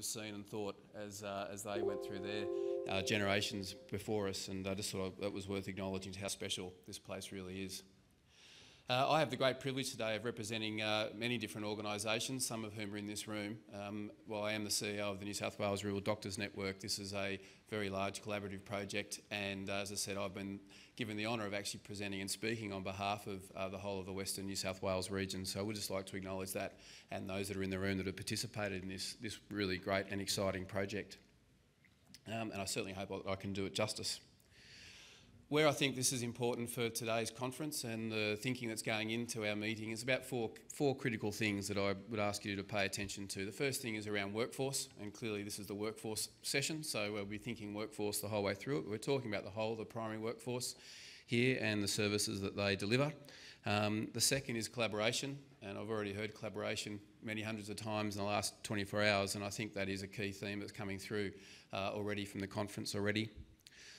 have seen and thought as, uh, as they went through their uh, generations before us, and I just thought it was worth acknowledging how special this place really is. Uh, I have the great privilege today of representing uh, many different organisations, some of whom are in this room. Um, while I am the CEO of the New South Wales Rural Doctors Network, this is a very large collaborative project, and uh, as I said, I've been given the honour of actually presenting and speaking on behalf of uh, the whole of the Western New South Wales region. So I would just like to acknowledge that and those that are in the room that have participated in this, this really great and exciting project. Um, and I certainly hope I can do it justice. Where I think this is important for today's conference and the thinking that's going into our meeting is about four, four critical things that I would ask you to pay attention to. The first thing is around workforce, and clearly this is the workforce session, so we'll be thinking workforce the whole way through it. We're talking about the whole the primary workforce here and the services that they deliver. Um, the second is collaboration, and I've already heard collaboration many hundreds of times in the last 24 hours, and I think that is a key theme that's coming through uh, already from the conference already.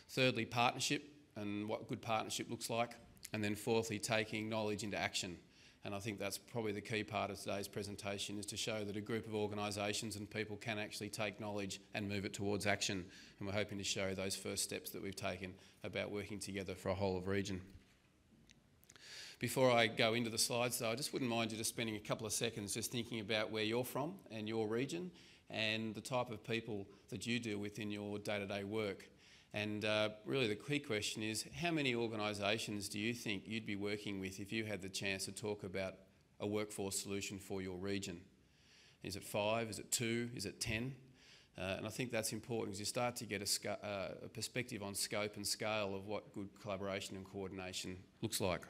Thirdly, partnership and what good partnership looks like. And then fourthly, taking knowledge into action. And I think that's probably the key part of today's presentation is to show that a group of organisations and people can actually take knowledge and move it towards action. And we're hoping to show those first steps that we've taken about working together for a whole of region. Before I go into the slides though, I just wouldn't mind you just spending a couple of seconds just thinking about where you're from and your region and the type of people that you deal with in your day-to-day -day work. And uh, really, the key question is how many organisations do you think you'd be working with if you had the chance to talk about a workforce solution for your region? Is it five? Is it two? Is it ten? Uh, and I think that's important because you start to get a, uh, a perspective on scope and scale of what good collaboration and coordination looks like.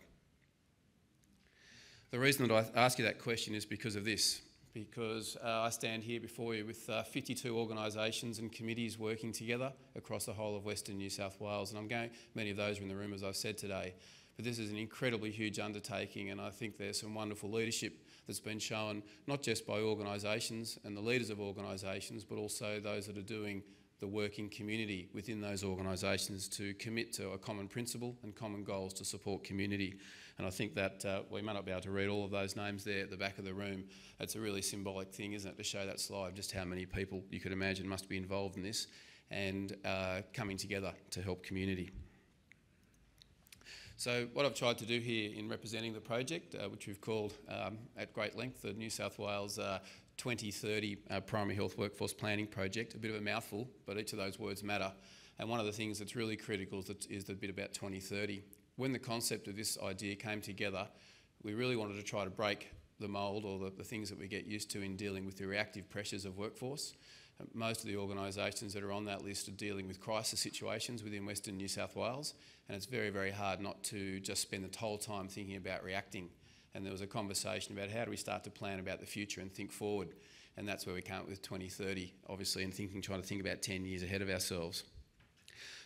The reason that I ask you that question is because of this because uh, I stand here before you with uh, 52 organisations and committees working together across the whole of Western New South Wales. And I'm going, many of those are in the room, as I've said today. But this is an incredibly huge undertaking, and I think there's some wonderful leadership that's been shown, not just by organisations and the leaders of organisations, but also those that are doing the working community within those organisations to commit to a common principle and common goals to support community. And I think that uh, we may not be able to read all of those names there at the back of the room. It's a really symbolic thing, isn't it, to show that slide just how many people you could imagine must be involved in this and uh, coming together to help community. So what I've tried to do here in representing the project, uh, which we've called um, at great length the New South Wales uh, 2030 uh, Primary Health Workforce Planning Project, a bit of a mouthful, but each of those words matter. And one of the things that's really critical is, the bit about 2030 when the concept of this idea came together, we really wanted to try to break the mould or the, the, things that we get used to in dealing with the reactive pressures of workforce. Most of the organisations that are on that list are dealing with crisis situations within Western New South Wales, and it's very, very hard not to just spend the whole time thinking about reacting. And there was a conversation about how do we start to plan about the future and think forward, and that's where we came up with 2030, obviously, and thinking, trying to think about 10 years ahead of ourselves.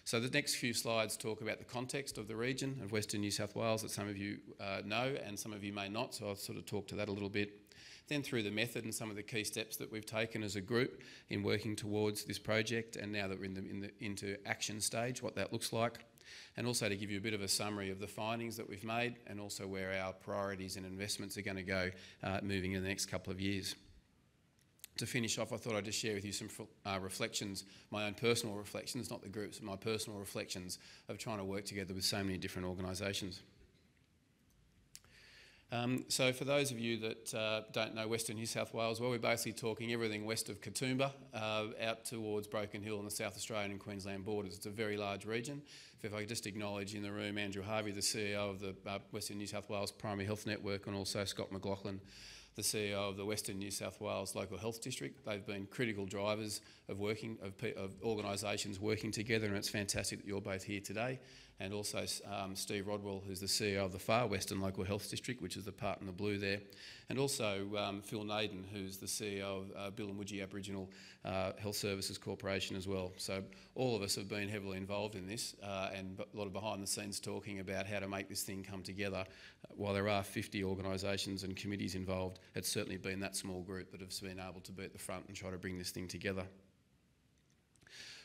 So the next few slides talk about the context of the region of Western New South Wales that some of you uh, know and some of you may not, so I'll sort of talk to that a little bit. Then through the method and some of the key steps that we've taken as a group in working towards this project and now that we're in the, in the into action stage, what that looks like. And also to give you a bit of a summary of the findings that we've made and also where our priorities and investments are going to go uh, moving in the next couple of years to finish off, I thought I'd just share with you some uh, reflections, my own personal reflections, not the groups, my personal reflections of trying to work together with so many different organisations. Um, so for those of you that uh, don't know Western New South Wales, well, we're basically talking everything west of Katoomba uh, out towards Broken Hill and the South Australian and Queensland borders. It's a very large region. If I could just acknowledge in the room Andrew Harvey, the CEO of the uh, Western New South Wales Primary Health Network, and also Scott McLachlan, the CEO of the Western New South Wales Local Health District. They've been critical drivers of working of, of organisations working together, and it's fantastic that you're both here today. And also um, Steve Rodwell, who's the CEO of the Far Western Local Health District, which is the part in the blue there, and also um, Phil Naden, who's the CEO of uh, Bila Muuji Aboriginal uh, Health Services Corporation as well. So all of us have been heavily involved in this, uh, and a lot of behind the scenes talking about how to make this thing come together. While there are 50 organisations and committees involved, it's certainly been that small group that have been able to be at the front and try to bring this thing together.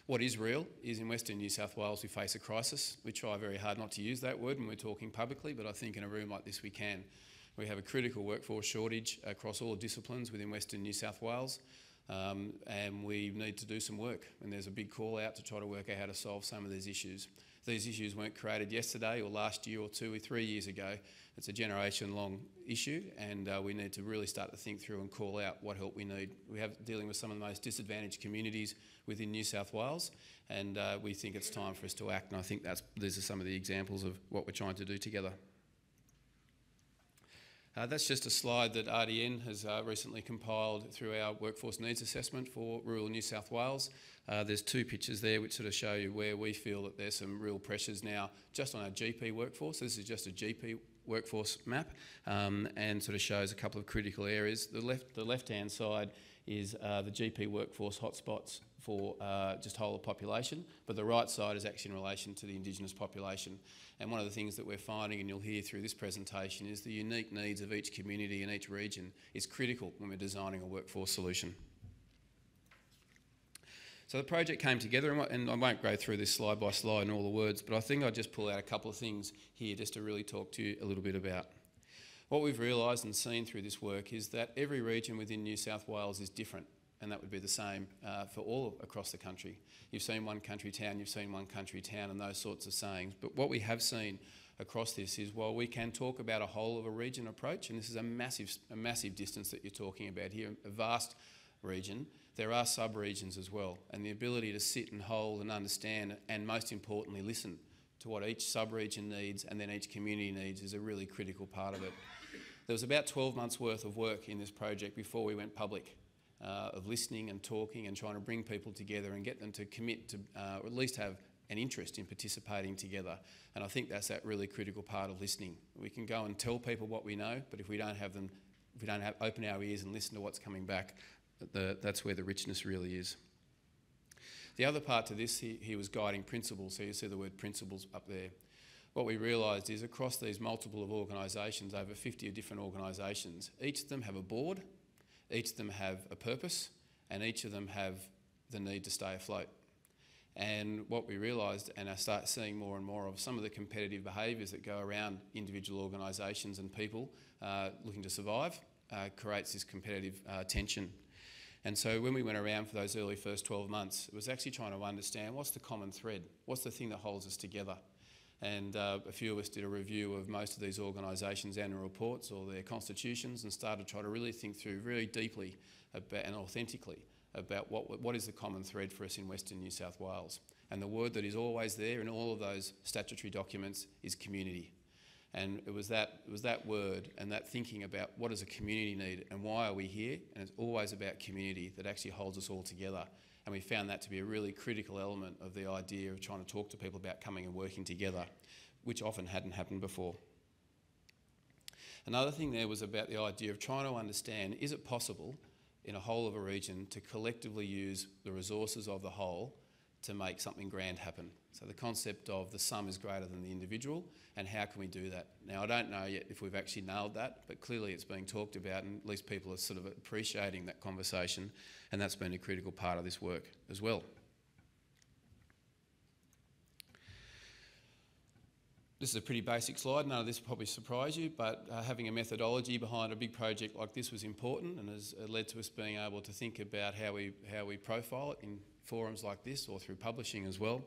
What is real is in Western New South Wales we face a crisis. We try very hard not to use that word when we're talking publicly, but I think in a room like this we can. We have a critical workforce shortage across all disciplines within Western New South Wales. Um, and we need to do some work. And there's a big call out to try to work out how to solve some of these issues. These issues weren't created yesterday or last year or two or three years ago. It's a generation long issue, and uh, we need to really start to think through and call out what help we need. We have dealing with some of the most disadvantaged communities within New South Wales, and uh, we think it's time for us to act. And I think that's, these are some of the examples of what we're trying to do together. Uh, that's just a slide that RDN has uh, recently compiled through our workforce needs assessment for rural New South Wales. Uh, there's two pictures there which sort of show you where we feel that there's some real pressures now just on our GP workforce. This is just a GP workforce map um, and sort of shows a couple of critical areas. The left, the left-hand side is uh, the GP workforce hotspots for uh, just whole of population, but the right side is actually in relation to the Indigenous population. And one of the things that we're finding, and you'll hear through this presentation, is the unique needs of each community and each region is critical when we're designing a workforce solution. So the project came together, and I won't go through this slide by slide and all the words, but I think I'll just pull out a couple of things here just to really talk to you a little bit about. What we've realised and seen through this work is that every region within New South Wales is different, and that would be the same uh, for all across the country. You've seen one country town, you've seen one country town, and those sorts of sayings. But what we have seen across this is while we can talk about a whole of a region approach, and this is a massive, a massive distance that you're talking about here, a vast region, there are sub-regions as well, and the ability to sit and hold and understand, and most importantly, listen to what each sub-region needs and then each community needs is a really critical part of it. There was about 12 months worth of work in this project before we went public, uh, of listening and talking and trying to bring people together and get them to commit to, uh, or at least have an interest in participating together. And I think that's that really critical part of listening. We can go and tell people what we know, but if we don't have them, if we don't have, open our ears and listen to what's coming back, the, that's where the richness really is. The other part to this, he, he was guiding principles, so you see the word principles up there. What we realised is across these multiple of organisations, over 50 different organisations, each of them have a board, each of them have a purpose, and each of them have the need to stay afloat. And what we realised, and I start seeing more and more of some of the competitive behaviours that go around individual organisations and people uh, looking to survive, uh, creates this competitive uh, tension. And so when we went around for those early first 12 months, it was actually trying to understand what's the common thread? What's the thing that holds us together? And uh, a few of us did a review of most of these organisations' annual reports or their constitutions and started to try to really think through really deeply about, and authentically about what, what is the common thread for us in Western New South Wales. And the word that is always there in all of those statutory documents is community. And it was that it was that word and that thinking about what does a community need and why are we here? And it's always about community that actually holds us all together. And we found that to be a really critical element of the idea of trying to talk to people about coming and working together, which often hadn't happened before. Another thing there was about the idea of trying to understand is it possible in a whole of a region to collectively use the resources of the whole to make something grand happen. So the concept of the sum is greater than the individual and how can we do that? Now I don't know yet if we've actually nailed that, but clearly it's being talked about and at least people are sort of appreciating that conversation and that's been a critical part of this work as well. This is a pretty basic slide, none of this will probably surprise you, but uh, having a methodology behind a big project like this was important and has uh, led to us being able to think about how we, how we profile it in forums like this or through publishing as well.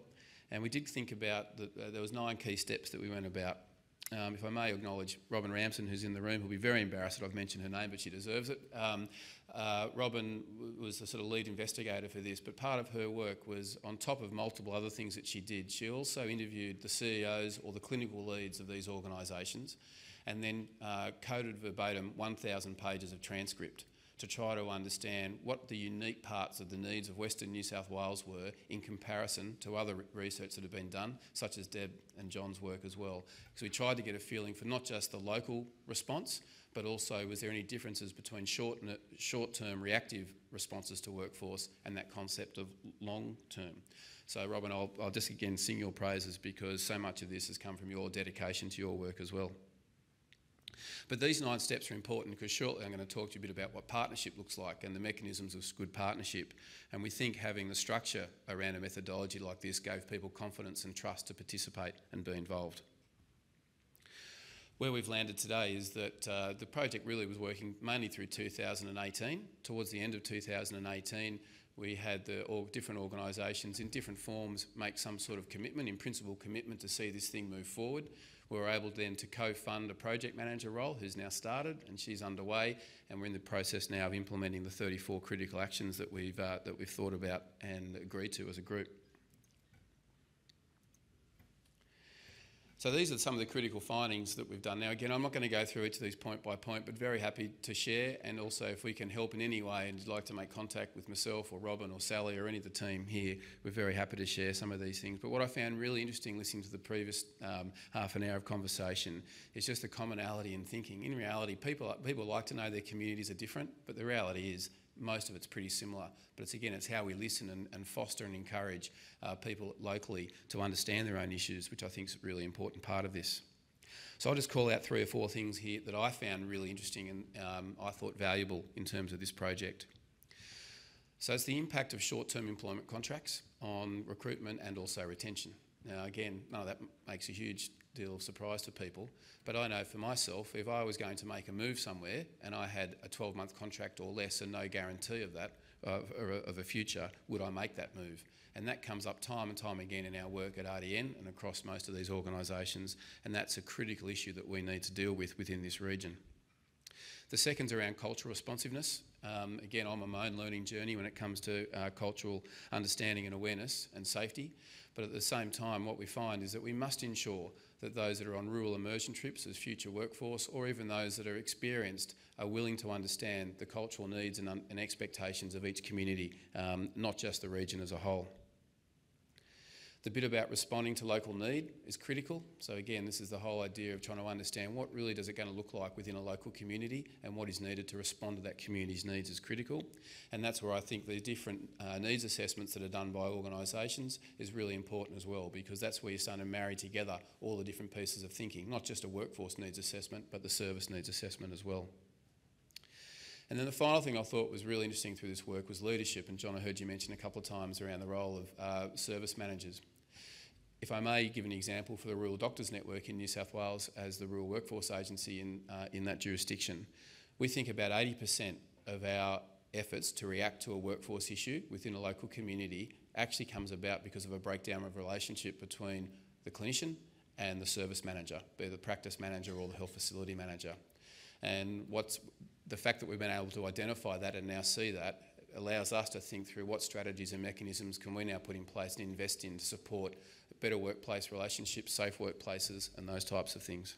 And we did think about, that uh, there was nine key steps that we went about. Um, if I may acknowledge Robin Ramsden, who's in the room, who'll be very embarrassed that I've mentioned her name, but she deserves it. Um, uh, Robin was the sort of lead investigator for this, but part of her work was on top of multiple other things that she did, she also interviewed the CEOs or the clinical leads of these organisations and then uh, coded verbatim 1,000 pages of transcript to try to understand what the unique parts of the needs of Western New South Wales were in comparison to other research that had been done, such as Deb and John's work as well. So we tried to get a feeling for not just the local response, but also was there any differences between short short-term reactive responses to workforce and that concept of long-term. So Robin, I'll, I'll just again sing your praises because so much of this has come from your dedication to your work as well. But these nine steps are important because shortly I'm going to talk to you a bit about what partnership looks like and the mechanisms of good partnership. And we think having the structure around a methodology like this gave people confidence and trust to participate and be involved. Where we've landed today is that uh, the project really was working mainly through 2018. Towards the end of 2018, we had the all different organisations in different forms make some sort of commitment, in principle commitment to see this thing move forward. We were able then to co-fund a project manager role who's now started and she's underway and we're in the process now of implementing the 34 critical actions that we've, uh, that we've thought about and agreed to as a group. So these are some of the critical findings that we've done. Now, again, I'm not going to go through each of these point by point, but very happy to share. And also, if we can help in any way and you'd like to make contact with myself or Robin or Sally or any of the team here, we're very happy to share some of these things. But what I found really interesting listening to the previous um, half an hour of conversation is just the commonality in thinking. In reality, people, people like to know their communities are different, but the reality is most of it's pretty similar. But it's again, it's how we listen and, and foster and encourage uh, people locally to understand their own issues, which I think is a really important part of this. So I'll just call out three or four things here that I found really interesting and um, I thought valuable in terms of this project. So it's the impact of short-term employment contracts on recruitment and also retention. Now again, none of that makes a huge deal of surprise to people. But I know for myself, if I was going to make a move somewhere and I had a 12 month contract or less and no guarantee of that, of, of a future, would I make that move? And that comes up time and time again in our work at RDN and across most of these organisations. And that's a critical issue that we need to deal with within this region. The second's around cultural responsiveness. Um, again, I'm on my own learning journey when it comes to uh, cultural understanding and awareness and safety. But at the same time, what we find is that we must ensure that those that are on rural immersion trips as future workforce, or even those that are experienced, are willing to understand the cultural needs and, and expectations of each community, um, not just the region as a whole. The bit about responding to local need is critical. So again, this is the whole idea of trying to understand what really does it going to look like within a local community and what is needed to respond to that community's needs is critical. And that's where I think the different uh, needs assessments that are done by organisations is really important as well because that's where you're starting to marry together all the different pieces of thinking, not just a workforce needs assessment, but the service needs assessment as well. And then the final thing I thought was really interesting through this work was leadership. And John, I heard you mention a couple of times around the role of uh, service managers. If I may give an example for the Rural Doctors Network in New South Wales as the rural workforce agency in, uh, in that jurisdiction, we think about 80% of our efforts to react to a workforce issue within a local community actually comes about because of a breakdown of relationship between the clinician and the service manager, be the practice manager or the health facility manager. And what's the fact that we've been able to identify that and now see that allows us to think through what strategies and mechanisms can we now put in place and invest in to support better workplace relationships, safe workplaces, and those types of things.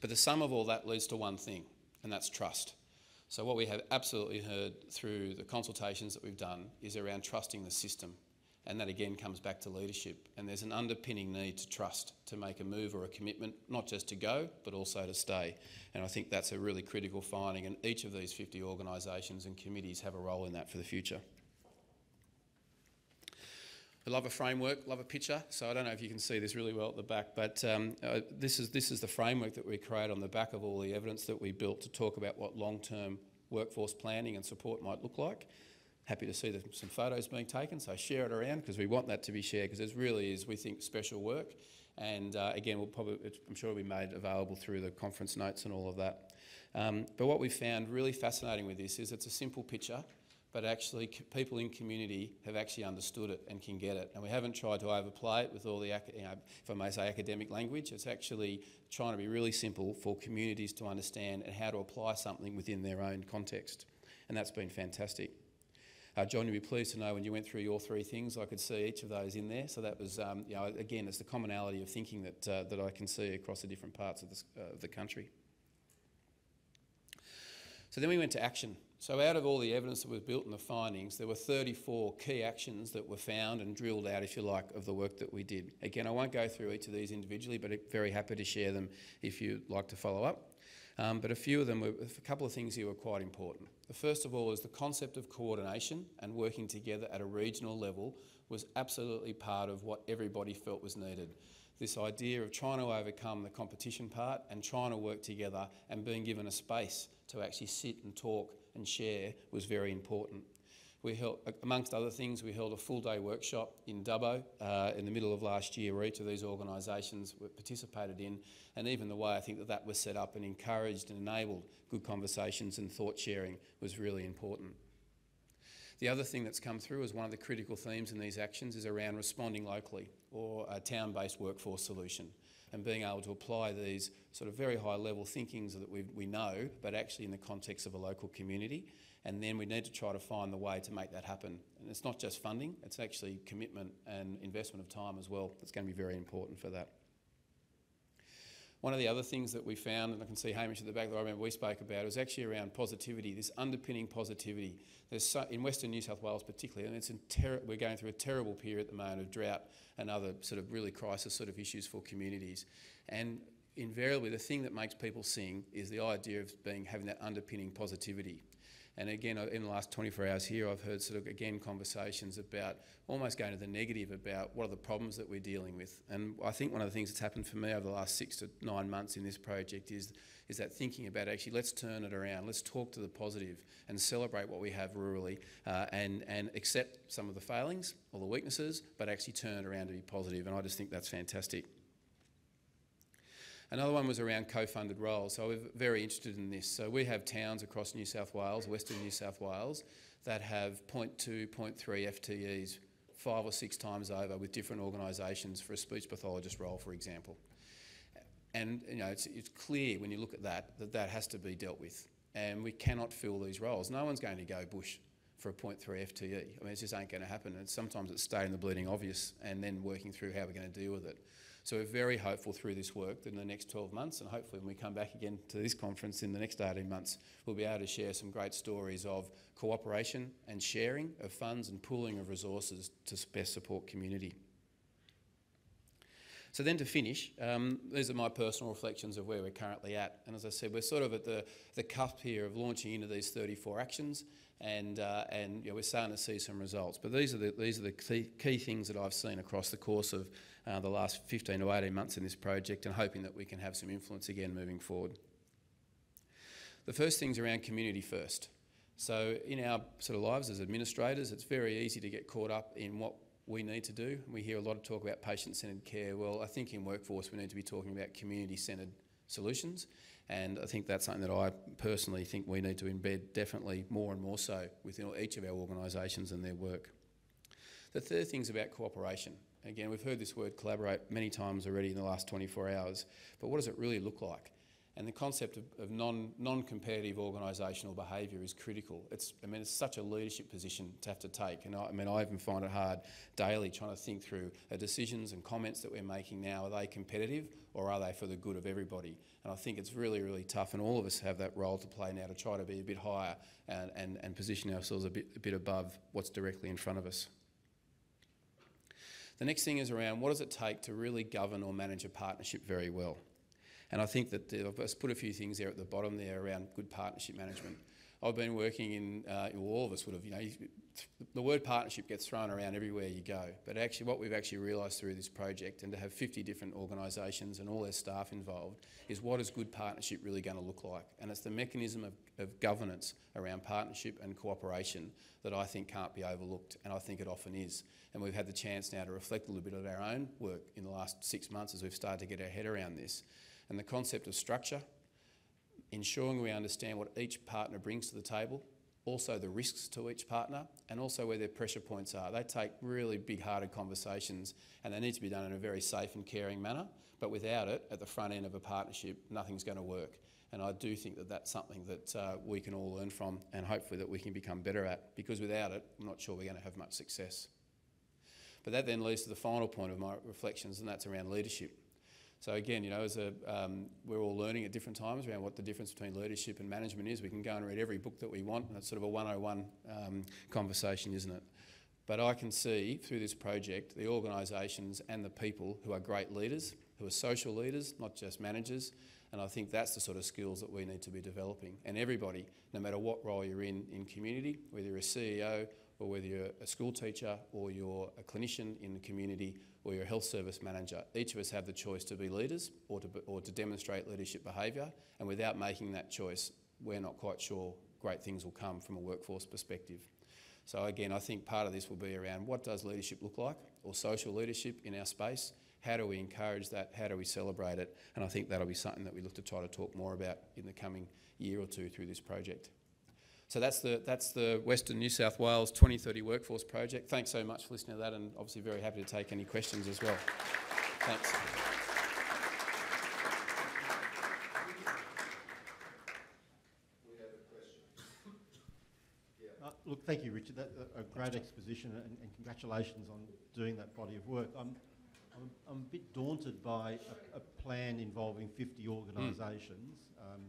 But the sum of all that leads to one thing, and that's trust. So, what we have absolutely heard through the consultations that we've done is around trusting the system. And that again comes back to leadership. And there's an underpinning need to trust to make a move or a commitment, not just to go, but also to stay. And I think that's a really critical finding. And each of these 50 organisations and committees have a role in that for the future. I love a framework, love a picture. So I don't know if you can see this really well at the back, but um, uh, this is this is the framework that we create on the back of all the evidence that we built to talk about what long-term workforce planning and support might look like. Happy to see the, some photos being taken, so share it around because we want that to be shared because it really is, we think, special work. And uh, again, we'll probably, I'm sure it'll be made available through the conference notes and all of that. Um, but what we found really fascinating with this is it's a simple picture but actually people in community have actually understood it and can get it. And we haven't tried to overplay it with all the, you know, if I may say, academic language. It's actually trying to be really simple for communities to understand and how to apply something within their own context. And that's been fantastic. Uh, John, you'll be pleased to know when you went through your three things, I could see each of those in there. So that was, um, you know, again, it's the commonality of thinking that, uh, that I can see across the different parts of, this, uh, of the country. So then we went to action. So out of all the evidence that was built and the findings, there were 34 key actions that were found and drilled out, if you like, of the work that we did. Again, I won't go through each of these individually, but very happy to share them if you'd like to follow up. Um, but a few of them, were, a couple of things here were quite important. The first of all is the concept of coordination and working together at a regional level was absolutely part of what everybody felt was needed this idea of trying to overcome the competition part and trying to work together and being given a space to actually sit and talk and share was very important. We held, amongst other things, we held a full day workshop in Dubbo uh, in the middle of last year where each of these organisations participated in and even the way I think that that was set up and encouraged and enabled good conversations and thought sharing was really important. The other thing that's come through as one of the critical themes in these actions is around responding locally or a town-based workforce solution and being able to apply these sort of very high level thinkings that we, we know, but actually in the context of a local community. And then we need to try to find the way to make that happen. And it's not just funding, it's actually commitment and investment of time as well that's going to be very important for that. One of the other things that we found, and I can see Hamish at the back that I remember we spoke about, was actually around positivity, this underpinning positivity. So, in Western New South Wales particularly, and it's we're going through a terrible period at the moment of drought and other sort of really crisis sort of issues for communities. And invariably, the thing that makes people sing is the idea of being having that underpinning positivity. And again, in the last 24 hours here, I've heard sort of again conversations about almost going to the negative about what are the problems that we're dealing with. And I think one of the things that's happened for me over the last six to nine months in this project is, is that thinking about actually let's turn it around, let's talk to the positive and celebrate what we have rurally uh, and, and accept some of the failings or the weaknesses, but actually turn it around to be positive. And I just think that's fantastic. Another one was around co-funded roles. So we're very interested in this. So we have towns across New South Wales, Western New South Wales, that have 0.2, 0.3 FTEs five or six times over with different organisations for a speech pathologist role, for example. And you know, it's, it's clear when you look at that that that has to be dealt with. And we cannot fill these roles. No one's going to go bush for a 0.3 FTE. I mean, it just ain't going to happen. And sometimes it's stating the bleeding obvious and then working through how we're going to deal with it. So we're very hopeful through this work that in the next 12 months, and hopefully when we come back again to this conference in the next 18 months, we'll be able to share some great stories of cooperation and sharing of funds and pooling of resources to best support community. So then to finish, um, these are my personal reflections of where we're currently at. And as I said, we're sort of at the, the cusp here of launching into these 34 actions and, uh, and you know, we're starting to see some results. But these are the, these are the key, key things that I've seen across the course of uh, the last 15 to 18 months in this project and hoping that we can have some influence again moving forward. The first thing's around community first. So in our sort of lives as administrators, it's very easy to get caught up in what we need to do. We hear a lot of talk about patient-centred care. Well, I think in workforce we need to be talking about community-centred solutions and I think that's something that I personally think we need to embed definitely more and more so within each of our organisations and their work. The third thing is about cooperation. Again, we've heard this word collaborate many times already in the last 24 hours, but what does it really look like? And the concept of, of non, non-competitive organisational behaviour is critical. It's, I mean, it's such a leadership position to have to take. And I, I, mean, I even find it hard daily trying to think through the decisions and comments that we're making now. Are they competitive or are they for the good of everybody? And I think it's really, really tough. And all of us have that role to play now to try to be a bit higher and, and, and position ourselves a bit, a bit above what's directly in front of us. The next thing is around what does it take to really govern or manage a partnership very well? And I think that uh, I've just put a few things there at the bottom there around good partnership management. I've been working in, uh, all of us would have, you know, the word partnership gets thrown around everywhere you go. But actually, what we've actually realised through this project and to have 50 different organisations and all their staff involved is what is good partnership really going to look like? And it's the mechanism of, of governance around partnership and cooperation that I think can't be overlooked, and I think it often is. And we've had the chance now to reflect a little bit of our own work in the last six months as we've started to get our head around this and the concept of structure, ensuring we understand what each partner brings to the table, also the risks to each partner, and also where their pressure points are. They take really big hearted conversations and they need to be done in a very safe and caring manner, but without it, at the front end of a partnership, nothing's going to work. And I do think that that's something that uh, we can all learn from and hopefully that we can become better at because without it, I'm not sure we're going to have much success. But that then leads to the final point of my reflections, and that's around leadership. So again, you know, as a, um, we're all learning at different times around what the difference between leadership and management is. We can go and read every book that we want. That's sort of a 101 um, conversation, isn't it? But I can see through this project the organisations and the people who are great leaders, who are social leaders, not just managers. And I think that's the sort of skills that we need to be developing. And everybody, no matter what role you're in in community, whether you're a CEO or whether you're a school teacher or you're a clinician in the community or you're a health service manager, each of us have the choice to be leaders or to, be, or to demonstrate leadership behaviour. And without making that choice, we're not quite sure great things will come from a workforce perspective. So again, I think part of this will be around what does leadership look like, or social leadership in our space. How do we encourage that? How do we celebrate it? And I think that'll be something that we look to try to talk more about in the coming year or two through this project. So that's the, that's the Western New South Wales 2030 Workforce Project. Thanks so much for listening to that and obviously very happy to take any questions as well. Thanks. Uh, look, thank you, Richard. That's a, a great exposition, and, and, congratulations on doing that body of work. I'm, I'm, I'm a bit daunted by a, a plan involving 50 organisations, mm. um,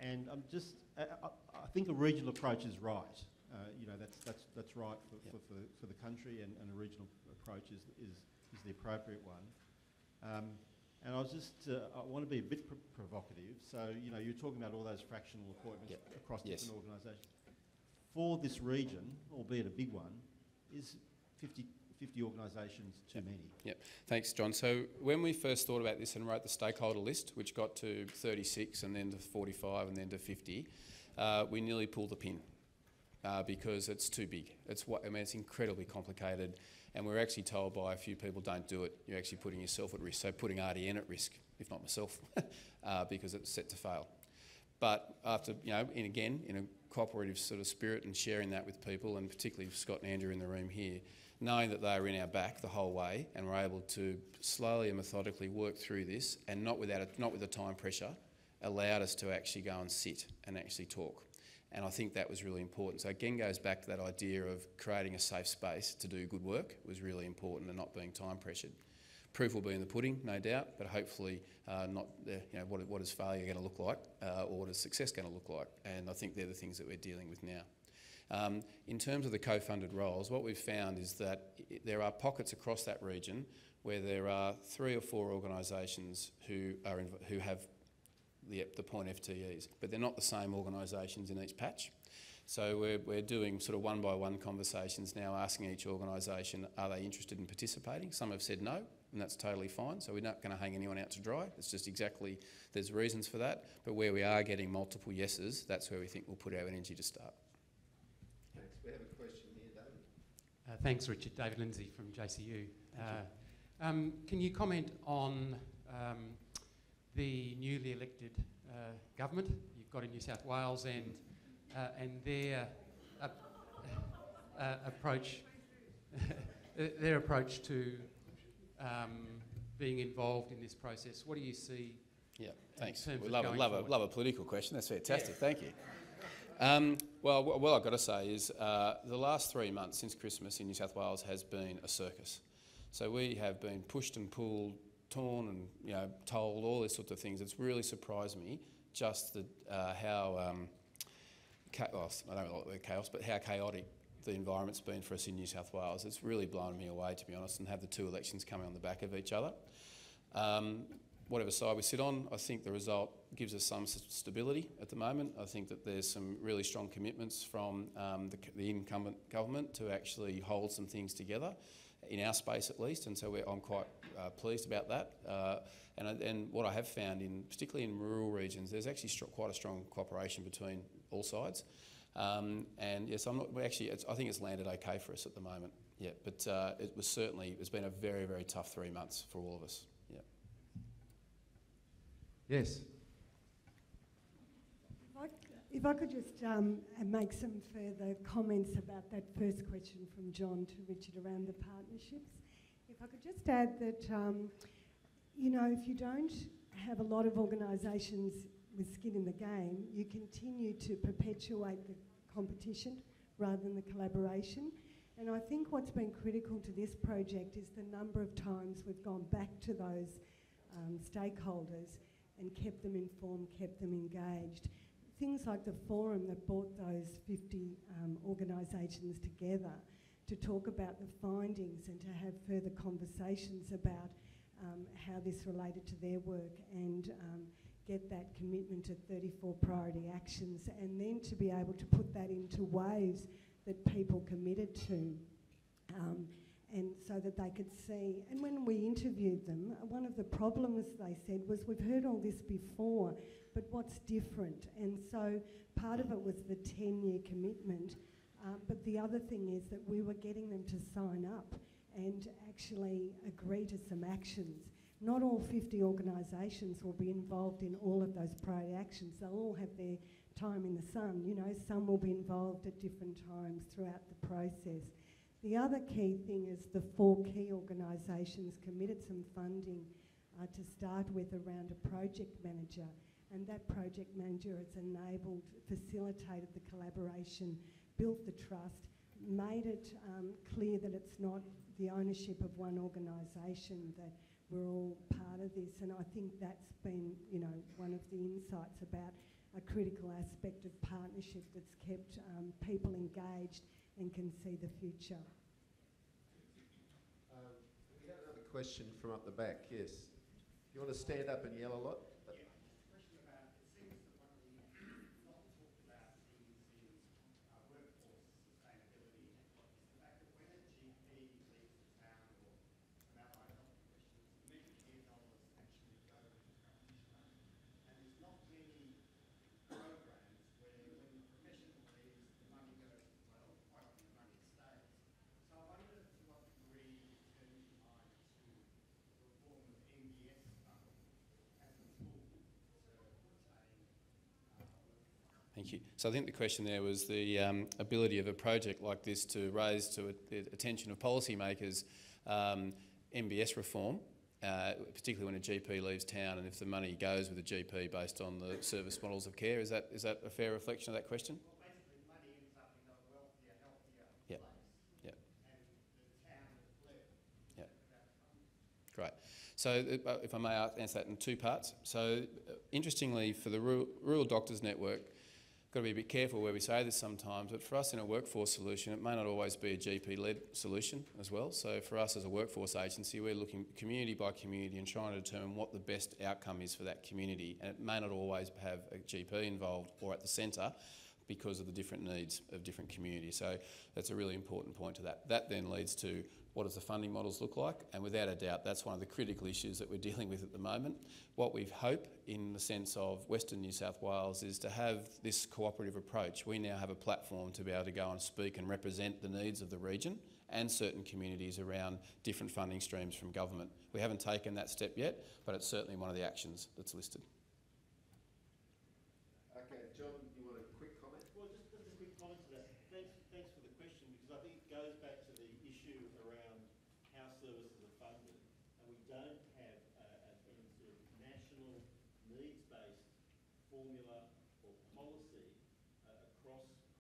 and I'm just, I, I, think a regional approach is right. Uh, you know, that's, that's, that's right for, yep. for, for, for, the country, and, and, a regional approach is, is, is the appropriate one. Um, and I was just, uh, I want to be a bit pr provocative. So, you know, you're talking about all those fractional appointments yep. across yes. different organisations for this region, albeit a big one, is 50, 50 organisations too many. Yep. Thanks, John. So when we first thought about this and wrote the stakeholder list, which got to 36 and then to 45 and then to 50, uh, we nearly pulled the pin uh, because it's too big. It's what I mean. It's incredibly complicated, and we're actually told by a few people, "Don't do it. You're actually putting yourself at risk." So putting RDN at risk, if not myself, uh, because it's set to fail. But after, you know, in again, in a cooperative sort of spirit and sharing that with people, and particularly Scott and Andrew in the room here, knowing that they were in our back the whole way and were able to slowly and methodically work through this, and not without a, not with the time pressure, allowed us to actually go and sit and actually talk. And I think that was really important. So again, goes back to that idea of creating a safe space to do good work was really important and not being time pressured. Proof will be in the pudding, no doubt, but hopefully uh, not you know, what, what is failure going to look like uh, or what is success going to look like. And I think they're the things that we're dealing with now. Um, in terms of the co-funded roles, what we've found is that there are pockets across that region where there are three or four organisations who, are who have the, the point FTEs, but they're not the same organisations in each patch. So we're, we're doing sort of one by one conversations now, asking each organisation, are they interested in participating? Some have said no, and that's totally fine. So we're not going to hang anyone out to dry. It's just exactly, there's reasons for that. But where we are getting multiple yeses, that's where we think we'll put our energy to start. Thanks. We have a question here, David. Uh, thanks, Richard. David Lindsay from JCU. Uh, um, can you comment on um, the newly elected uh, government you've got in New South Wales and, uh, and their uh, approach, their approach to um, being involved in this process. What do you see? Yeah, thanks. We love, a, love, a, love a political question. That's fantastic. Yeah. Thank you. Um, well, what I've got to say is uh, the last three months since Christmas in New South Wales has been a circus. So we have been pushed and pulled, torn and you know told all these sorts of things. It's really surprised me just the, uh, how um, chaos, I don't like the word chaos, but how chaotic the environment's been for us in New South Wales. It's really blown me away, to be honest, and have the two elections coming on the back of each other. Um, whatever side we sit on, I think the result gives us some stability at the moment. I think that there's some really strong commitments from um, the, the, incumbent government to actually hold some things together, in our space at least, and so I'm quite uh, pleased about that. Uh, and, and, what I have found, in particularly in rural regions, there's actually quite a strong cooperation between all sides. Um, and yes, I'm not actually. I think it's landed okay for us at the moment. Yeah, but uh, it was certainly it's been a very very tough three months for all of us. Yes. If I, if I could just um, make some further comments about that first question from John to Richard around the partnerships. If I could just add that, um, you know, if you don't have a lot of organisations with skin in the game, you continue to perpetuate the competition rather than the collaboration. And I think what's been critical to this project is the number of times we've gone back to those um, stakeholders and kept them informed, kept them engaged. Things like the forum that brought those 50 um, organisations together to talk about the findings and to have further conversations about um, how this related to their work and um, get that commitment to 34 priority actions and then to be able to put that into waves that people committed to um, and so that they could see. And when we interviewed them, one of the problems they said was, we've heard all this before, but what's different? And so part of it was the 10 year commitment Um, but the other thing is that we were getting them to sign up and actually agree to some actions. Not all 50 organisations will be involved in all of those priority actions. They'll all have their time in the sun. You know, some will be involved at different times throughout the process. The other key thing is the four key organisations committed some funding uh, to start with around a project manager, and that project manager has enabled, facilitated the collaboration, built the trust, made it um, clear that it's not the ownership of one organisation, that we're all part of this. And I think that's been, you know, one of the insights about a critical aspect of partnership that's kept um, people engaged and can see the future. Um, we have another question from up the back, yes. You want to stand up and yell a lot? Thank you. So I think the question there was the um, ability of a project like this to raise to the attention of policymakers um, MBS reform, uh, particularly when a GP leaves town and if the money goes with a GP based on the service models of care. Is that, is that a fair reflection of that question? Yeah. Yeah. Yeah. Great. So, uh, if I may answer that in two parts. So, uh, interestingly, for the Rural, Rural Doctors Network, got to be a bit careful where we say this sometimes, but for us in a workforce solution, it may not always be a GP-led solution as well. So for us as a workforce agency, we're looking community by community and trying to determine what the best outcome is for that community. And it may not always have a GP involved or at the centre because of the different needs of different communities. So that's a really important point to that. That then leads to what does the funding models look like? And without a doubt, that's one of the critical issues that we're dealing with at the moment. What we hope, in the sense of Western New South Wales, is to have this cooperative approach. We now have a platform to be able to go and speak and represent the needs of the region and certain communities around different funding streams from government. We haven't taken that step yet, but it's certainly one of the actions that's listed.